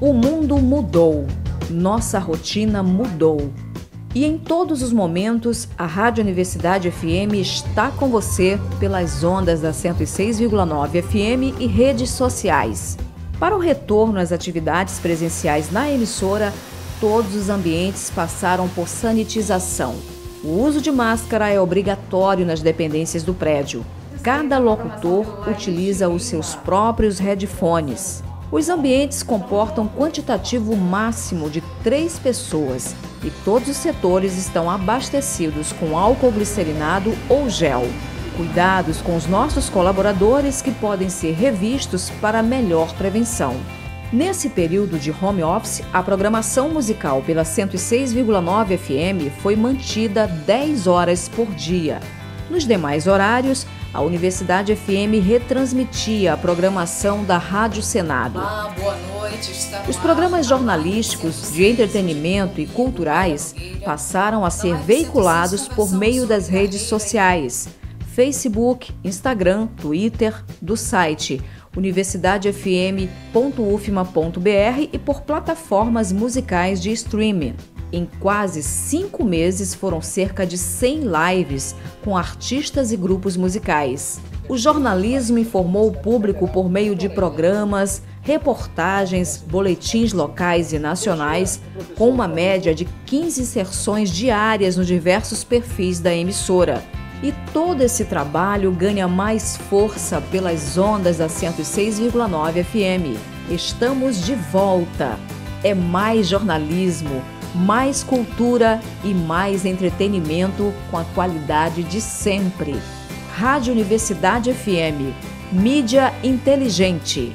O mundo mudou, nossa rotina mudou. E em todos os momentos, a Rádio Universidade FM está com você pelas ondas da 106,9 FM e redes sociais. Para o retorno às atividades presenciais na emissora, todos os ambientes passaram por sanitização. O uso de máscara é obrigatório nas dependências do prédio. Cada locutor utiliza os seus próprios headphones. Os ambientes comportam quantitativo máximo de três pessoas e todos os setores estão abastecidos com álcool glicerinado ou gel. Cuidados com os nossos colaboradores que podem ser revistos para melhor prevenção. Nesse período de home office, a programação musical pela 106,9 FM foi mantida 10 horas por dia. Nos demais horários, a Universidade FM retransmitia a programação da Rádio Senado. Ah, boa noite. Os programas jornalísticos, de entretenimento e culturais passaram a ser veiculados por meio das redes sociais, Facebook, Instagram, Twitter, do site universidadefm.ufma.br e por plataformas musicais de streaming. Em quase cinco meses foram cerca de 100 lives com artistas e grupos musicais. O jornalismo informou o público por meio de programas, reportagens, boletins locais e nacionais, com uma média de 15 sessões diárias nos diversos perfis da emissora. E todo esse trabalho ganha mais força pelas ondas da 106,9 FM. Estamos de volta. É mais jornalismo mais cultura e mais entretenimento com a qualidade de sempre. Rádio Universidade FM, mídia inteligente.